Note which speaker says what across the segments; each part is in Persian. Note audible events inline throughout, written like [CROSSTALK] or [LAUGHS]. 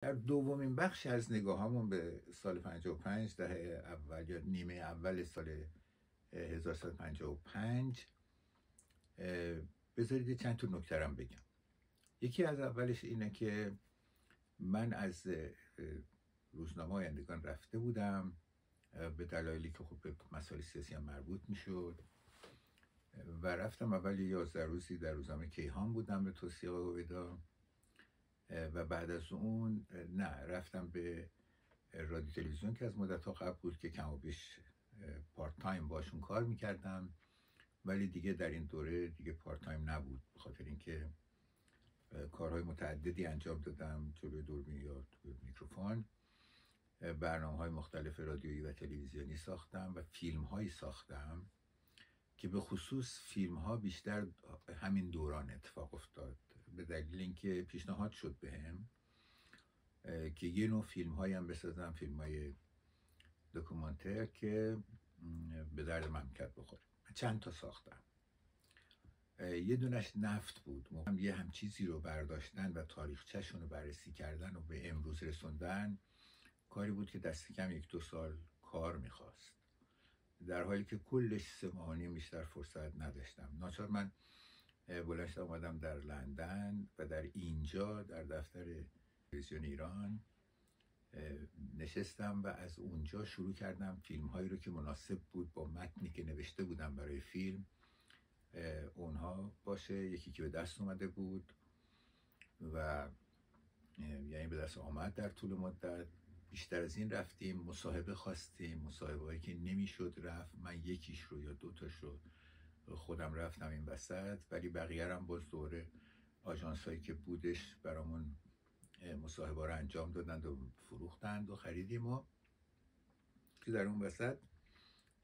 Speaker 1: در دومین بخش از نگاهامون به سال 55 دهه اول یا نیمه اول سال 1355 بذارید چند تا نکترم بگم. یکی از اولش اینه که من از روزنامه آیندگان رفته بودم به دلایلی که خب به مسائل سیاسی هم مربوط می‌شد. و رفتم اول یازده روزی در روزنامه کیهان بودم به توصیه هویدا و بعد از اون نه رفتم به رادیو تلویزیون که از مدت ها قبل بود که کم و بیش part-time باشون کار می‌کردم. ولی دیگه در این دوره دیگه part-time نبود بخاطر اینکه کارهای متعددی انجام دادم. جلوی دوربین یا میکروفون. برنامه های مختلف رادیویی و تلویزیونی ساختم و فیلم هایی ساختم که به خصوص فیلم ها بیشتر همین دوران اتفاق افتاد. به دلیل اینکه پیشنهاد شد بهم به که یه نوع فیلم هایی هم بسازم فیلم های دکومانتر که به درد مملکت بخوره. چند تا ساختم. یه دونش نفت بود. هم یه هم چیزی رو برداشتن و تاریخچهشون رو بررسی کردن و به امروز رسوندن کاری بود که دست کم یک دو سال کار می‌خواست. در حالی که کلش سه ماهانی بیشتر فرصت نداشتم. ناچار من بلشت آمدم در لندن و در اینجا در دفتر تلویزیون ایران نشستم و از اونجا شروع کردم فیلم هایی رو که مناسب بود با متنی که نوشته بودم برای فیلم اونها باشه. یکی که به دست اومده بود و یعنی به دست آمد در طول مدت. بیشتر از این رفتیم مصاحبه خواستیم. مصاحبه هایی که نمی‌شد رفت. من یکیش رو یا دوتاش رو خودم رفتم این وسط ولی بقیه هم باز دوره آجانس هایی که بودش برامون مصاحبه رو انجام دادند و فروختند و خریدیم و که در اون وسط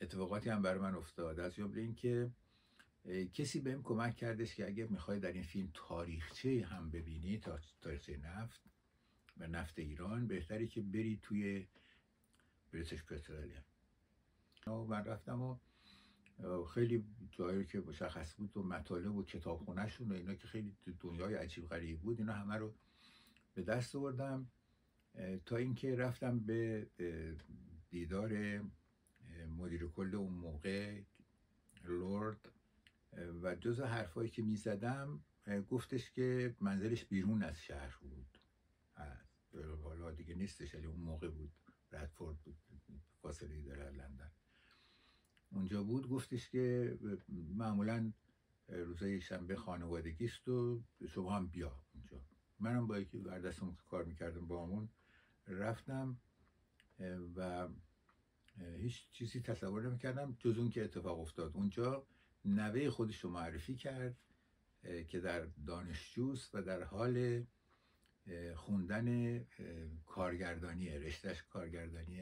Speaker 1: اتفاقاتی هم برای من افتاد. از جمله اینکه کسی بهم کمک کردش که اگه می‌خوای در این فیلم تاریخچه هم ببینی تاریخچه نفت و نفت ایران بهتری که بری توی بریتش پترولیم من رفتم و خیلی جایی که مشخص بود و مطالب و کتابخونهشون و اینا که خیلی دنیای عجیب غریب بود اینا همه رو به دست آوردم تا اینکه رفتم به دیدار مدیر کل اون موقع لورد و جز حرفایی که می‌زدم گفتش که منزلش بیرون از شهر بود. حالا دیگه نیستش ولی اون موقع بود. ردفورد بود. فاصله داره لندن. اونجا بود گفتش که معمولا روزای شنبه خانوادگی است و شما هم بیا اونجا. منم با یکی بردستم کار می‌کردم با همون. رفتم و هیچ چیزی تصور نمی‌کردم جز اون که اتفاق افتاد. اونجا نوه خودش رو معرفی کرد که در دانشجوست و در حال خوندن کارگردانی رشتهش کارگردانی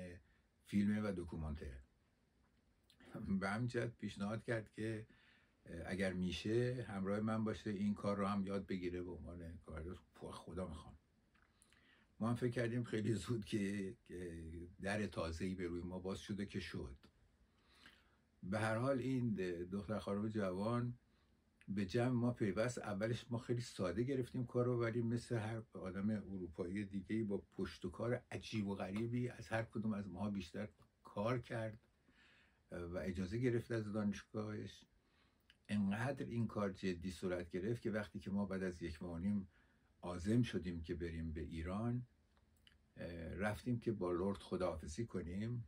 Speaker 1: فیلم و دکومانتر [LAUGHS] به همجد پیشنهاد کرد که اگر میشه همراه من باشه این کار رو هم یاد بگیره به عنوان کار خدا می‌خوام. ما هم فکر کردیم خیلی زود که در تازه‌ای به روی ما باز شده که شد. به هر حال این دختر خانم جوان به جمع ما پیوست. اولش ما خیلی ساده گرفتیم کار رو ولی مثل هر آدم اروپایی دیگه با پشت و کار عجیب و غریبی از هر کدوم از ما بیشتر کار کرد. و اجازه گرفت از دانشگاهش. انقدر این کار جدی صورت گرفت که وقتی که ما بعد از یک ماه آزم شدیم که بریم به ایران رفتیم که با لرد خداحافظی کنیم.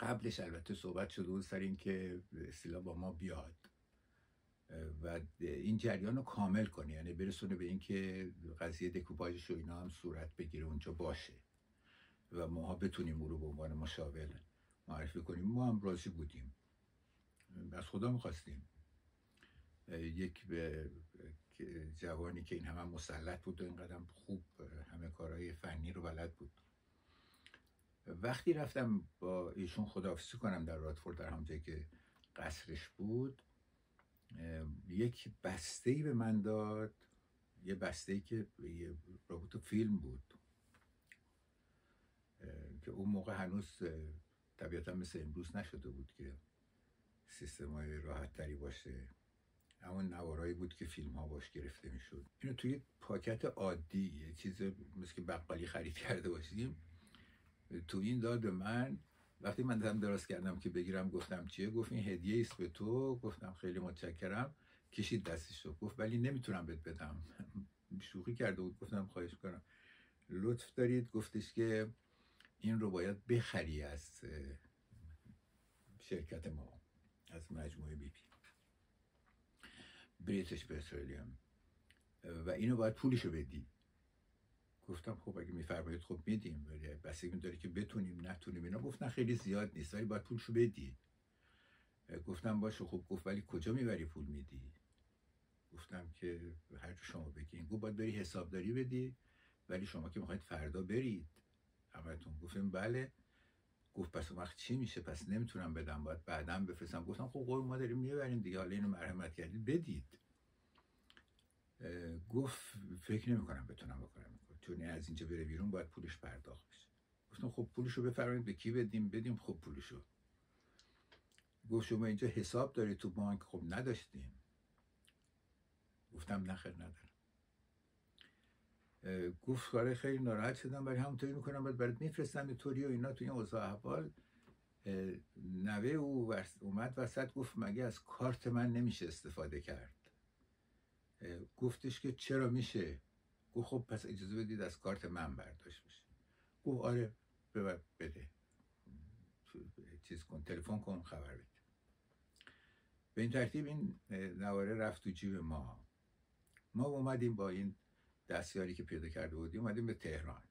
Speaker 1: قبلش البته صحبت شده بود سر اینکه اصطلاح با ما بیاد. و این جریان رو کامل کنه یعنی برسونه به اینکه قضیه دکوپاژش و اینا هم صورت بگیره اونجا باشه و ما بتونیم او رو به عنوان مشاور معرفی کنیم. ما هم راضی بودیم. از خدا می‌خواستیم. یک به جوانی که این همه مسلط بود و اینقدر خوب همه کارهای فنی رو بلد بود. وقتی رفتم با ایشون خداحافظی کنم در رادفورد در همجایی که قصرش بود یک بسته ای به من داد یه بسته ای که یه رابط فیلم بود. که اون موقع هنوز طبیعتا مثل امروز نشده بود که سیستم های راحت تری باشه. همون نوارایی بود که فیلم ها باش گرفته می‌شد. اینو توی پاکت عادی یه چیز مثل که بقالی خرید کرده باشیم تو این داد من. وقتی من دارم درست کردم که بگیرم گفتم چیه؟ گفت این هدیه است به تو. گفتم خیلی متشکرم. کشید دستش رو گفت ولی نمی‌تونم بهت بدم. [LAUGHS] شوخی کرده بود. گفتم خواهش کنم لطف دارید؟ گفتش که این رو باید بخری از شرکت ما از مجموعه بی پی. بریتش پترولیوم و اینو باید پولشو بدی. گفتم خب اگه میفرمایید خب میدیم ولی بسیاری داره که بتونیم نتونیم. اینا گفتن خیلی زیاد نیست ولی باید پولشو بدی. گفتم باشه خب گفت ولی کجا می‌بری پول میدی؟ گفتم که هر شما بگین. گفت باید بری حسابداری بدی ولی شما که می‌خواید فردا برید. همتون گفتم بله. گفت پس اون وقت چی میشه؟ پس نمی‌تونم بدم. باید بعدا بفرستم. گفتم خب قول ما داریم می‌بریم دیگه. حالا اینو مرحمت کردید. بدید. گفت فکر نمی کنم بتونم بکنم چون از اینجا بره بیرون باید پولش پرداخت بشه. گفتم خب پولشو بفرمایید. به کی بدیم؟ بدیم خب پولشو. گفت شما اینجا حساب داری تو بانک؟ خب نداشتیم. گفتم نخیر ندارم. گفت کاره خیلی ناراحت شدم ولی همونطوری می‌کنم باید برات میفرستم طوری و اینا تو این اوضاع احوال. نوه او اومد وسط گفت مگه از کارت من نمیشه استفاده کرد؟ گفتش که چرا میشه؟ گفت خب پس اجازه بدید از کارت من برداشت بشه. گفت آره ببر بده. چیز کن تلفن کن خبر بده. به این ترتیب این نواره رفت تو جیب ما. ما اومدیم با این دستیاری که پیدا کرده بودیم اومدیم به تهران.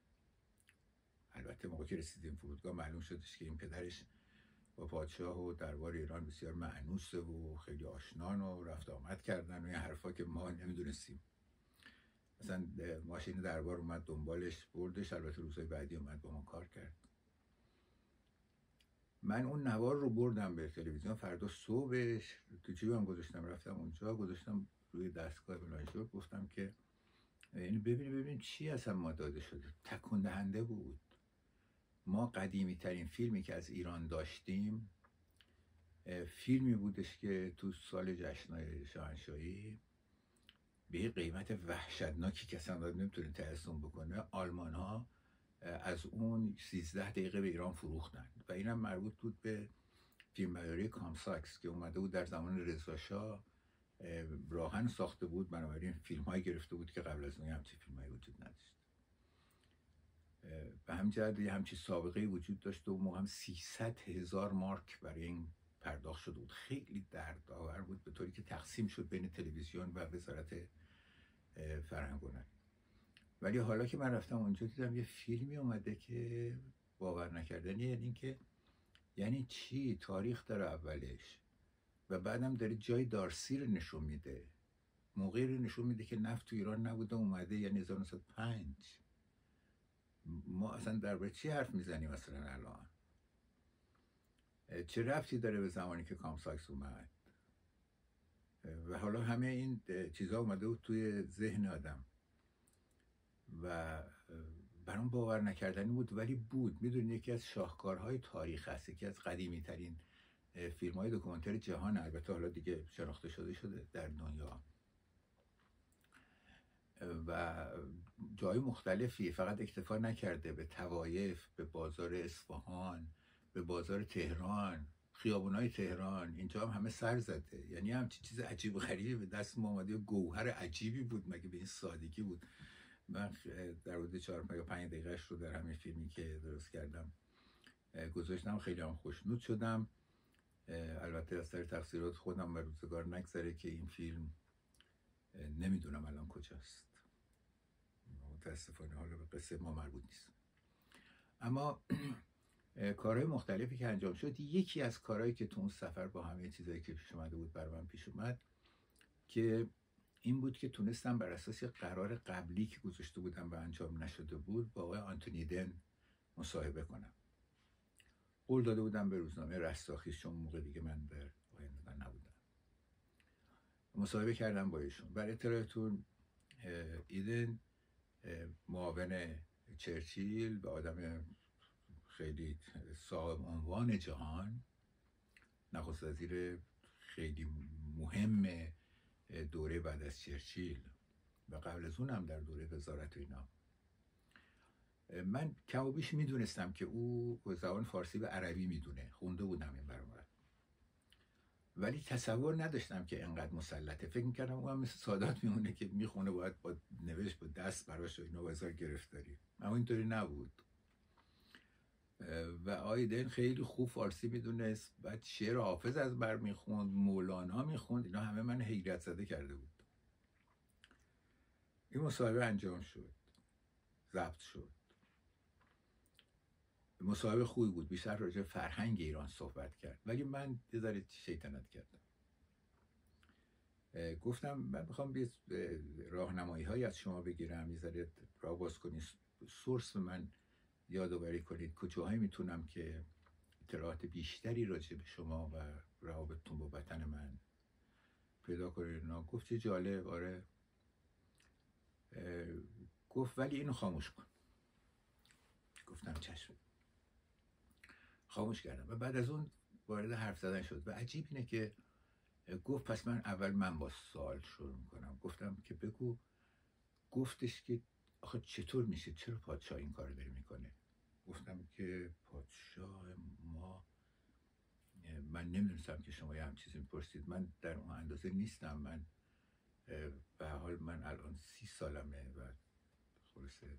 Speaker 1: البته موقع که رسیدیم فرودگاه معلوم شدش که این پدرش با پادشاه و دربار ایران بسیار معنوسه و خیلی آشنان و رفت آمد کردن و این حرفا که ما نمی‌دونستیم. مثلا ماشین دربار اومد دنبالش بردش البته روزهای بعدی اومد با ما کار کرد. من اون نوار رو بردم به تلویزیون فردا صبحش تو جیبم گذاشتم؟ رفتم اونجا گذاشتم روی دستگاه بلانشور گفتم که یعنی ببین ببین چی اصلا ما داده شده. تکون دهنده بود. ما قدیمی ترین فیلمی که از ایران داشتیم فیلمی بودش که تو سال جشنهای شاهنشاهی به قیمت وحشتناکی که اصلا نمی‌تونه تحسن بکنه آلمان ها از اون 13 دقیقه به ایران فروختن. و اینم مربوط بود به فیلم کامساکس که اومده بود در زمان رضا راهن ساخته بود بنابراین فیلم های گرفته بود که قبل از اون همچی فیلم های وجود نداشت. به همجرد یه همچی سابقه وجود داشت و موقع هم 300 هزار مارک برای این پرداخت شده بود. خیلی دردآور بود به طوری که تقسیم شد بین تلویزیون و وزارت فرهنگ ولی حالا که من رفتم اونجا دیدم یه فیلمی اومده که باور نکردنی یعنی اینکه یعنی چی؟ تاریخ داره اولش. و بعدم داره جای دارسی رو نشون میده. موقعی رو نشون میده که نفت تو ایران نبوده اومده یعنی 1905 ما اصلا درباره چی حرف می‌زنیم مثلا الان؟ چه رفتی داره به زمانی که کامساکس اومد؟ و حالا همه این چیزها اومده بود توی ذهن آدم. و برام باور نکردنی بود ولی بود. می‌دونی یکی از شاهکارهای تاریخ هست یکی از قدیمی ترین فیلم های دکومنتری جهان البته حالا دیگه شناخته شده شده در دنیا. و جای مختلفی فقط اکتفا نکرده به توایف به بازار اصفهان به بازار تهران خیابونای تهران. اینجا هم همه سر زده. یعنی همچین چیز عجیب و غریبی به دست ما آمده گوهر عجیبی بود مگه به این سادگی بود. من در حدود چهار یا پنج دقیقهش رو در همین فیلمی که درست کردم گذاشتم. خیلی هم خوشنود شدم. البته از سر تقصیرات خودم و روزگار نگذره که این فیلم نمی‌دونم الان کجاست. متاسفانه حالا به قصه ما مربوط نیست. اما کارهای مختلفی که انجام شد یکی از کارهایی که تو اون سفر با همه چیزایی که پیش اومده بود بر من پیش اومد که این بود که تونستم بر اساس قرار قبلی که گذاشته بودم و انجام نشده بود با آقای آنتونی دن مصاحبه کنم. قول داده بودم به روزنامه رستاخیز چون موقع دیگه من در آینده نبودم. مصاحبه کردم با ایشون. برای اطلاعتون ایدن معاون چرچیل و آدم خیلی صاحب عنوان جهان. نخست وزیر خیلی مهم دوره بعد از چرچیل. و قبل از اونم در دوره وزارت اینا. من کم و بیش می‌دونستم که او زبان فارسی و عربی می‌دونه. خونده بودم این برامون ولی تصور نداشتم که انقدر مسلطه. فکر می‌کردم او هم مثل سادات میمونه که می‌خونه باید با نوشت با دست براش و اینا بازار گرفتاری. اما اینطوری نبود و آیدن خیلی خوب فارسی می‌دونست. بعد شعر حافظ از بر می‌خوند مولانا می‌خوند. اینا همه من حیرت زده کرده بود. این مصاحبه انجام شد. ضبط شد. مصاحبه خوبی بود. بیشتر راجع فرهنگ ایران صحبت کرد. ولی من یه ذره شیطنت کردم. گفتم من می‌خوام راهنمایی هایی از شما بگیرم. یه ذره راه باز کنید سورس من یادآوری کنید. کجاهایی می‌تونم که اطلاعات بیشتری راجع به شما و روابطتون با وطن من پیدا کنید. نه گفت چه جالب. آره. گفت ولی اینو خاموش کن. گفتم چشم. خاموش کردم. و بعد از اون وارد حرف زدن شد. و عجیب اینه که گفت پس من اول من با سوال شروع می‌کنم. گفتم که بگو گفتش که آخه چطور میشه؟ چرا پادشاه این کار داره می‌کنه؟ گفتم که پادشاه ما من نمی‌دونستم که شما یه هم چیزی می‌پرسید. من در اون اندازه نیستم. من به حال من الان سی سالمه و خلاصه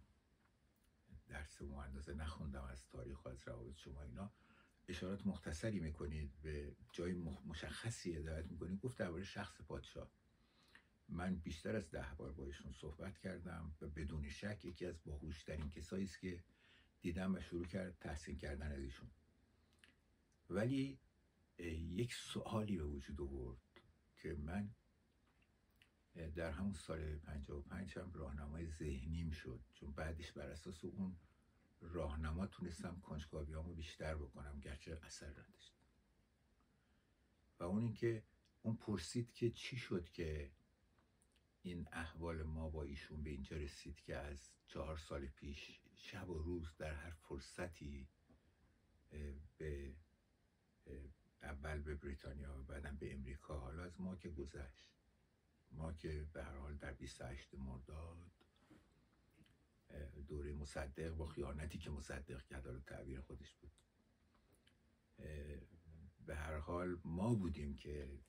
Speaker 1: درس اون اندازه نخوندم از تاریخ و از روابط شما اینا. اشارات مختصری می‌کنید به جای مشخصی هدایت می‌کنید؟ گفت درباره شخص پادشاه. من بیشتر از ده بار با ایشون صحبت کردم و بدون شک یکی از باهوشترین کسایی است که دیدم و شروع کرد تحسین کردن از ایشون. ولی یک سوالی به وجود آورد که من در همون سال 55 هم راهنمای ذهنیم شد چون بعدش بر اساس اون راهنما تونستم کنجکاویامو بیشتر بکنم گرچه اثر نداشت. و اون اینکه اون پرسید که چی شد که این احوال ما با ایشون به اینجا رسید که از چهار سال پیش شب و روز در هر فرصتی به اول به بریتانیا و بعدم به امریکا حالا از ما که گذشت. ما که به هر حال در 28 مرداد دوره مصدق با خیانتی که مصدق کرد رو تعبیر خودش بود. به هر حال ما بودیم که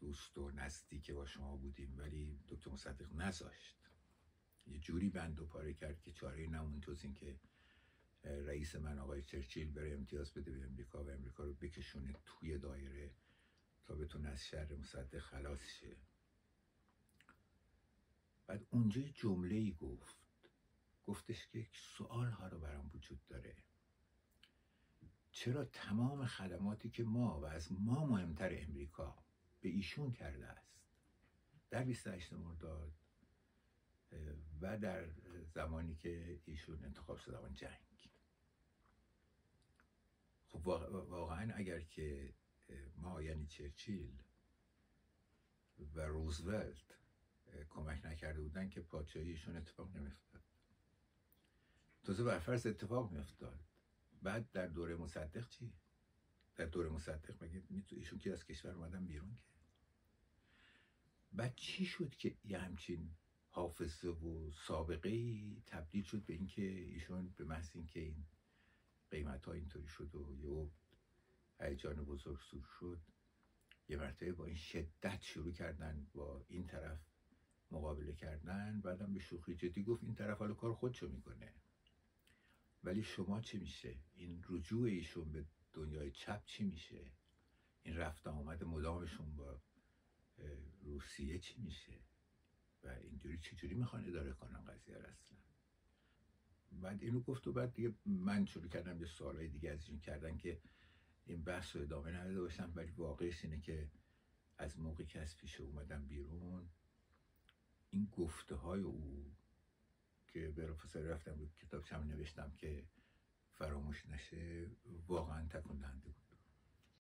Speaker 1: دوست و نزدیک با شما بودیم ولی دکتر مصدق نذاشت. یه جوری بند و پاره کرد که چاره نمون توز این که رئیس من آقای چرچیل بره امتیاز بده به امریکا و امریکا رو بکشونه توی دایره تا بتونه از شر مصدق خلاص شه. بعد اونجا جمله ای گفت. گفتش که سوال ها رو برام وجود داره. چرا تمام خدماتی که ما و از ما مهمتر امریکا به ایشون کرده است؟ در 28 مرداد و در زمانی که ایشون انتخاب شد زمان جنگ. خب واقعا اگر که ما یعنی چرچیل و روزولت کمک نکرده بودن که پادشاهیشون اتفاق نمیفتاد تازه برفرض اتفاق میافتاد. بعد در دوره مصدق چی؟ در دوره مصدق مگه ایشون که از کشور اومدن بیرون که؟ بعد چی شد که یه همچین حافظه و سابقه ای تبدیل شد به اینکه ایشون به محض اینکه این قیمت ها اینطوری شد و یه هیجان بزرگ سور شد یه مرتبه با این شدت شروع کردن با این طرف مقابله کردن بعدم به شوخی جدی گفت این طرف حالا کار خودشو می‌کنه. ولی شما چی میشه؟ این رجوع ایشون به دنیای چپ چی میشه؟ این رفت آمد مدامشون با روسیه چی میشه؟ و اینجوری چجوری می‌خوان اداره کنن قضیه اصلا؟ بعد اینو گفت و بعد دیگه من شروع کردم یه سوالای دیگه از این کردن که این بحث رو ادامه نداده باشم ولی واقعش اینه که از موقعی که از پیش اومدم بیرون این گفته های او که پروفسور رفتم کتاب نوشتم که فراموش نشه واقعا تکون دهنده بود.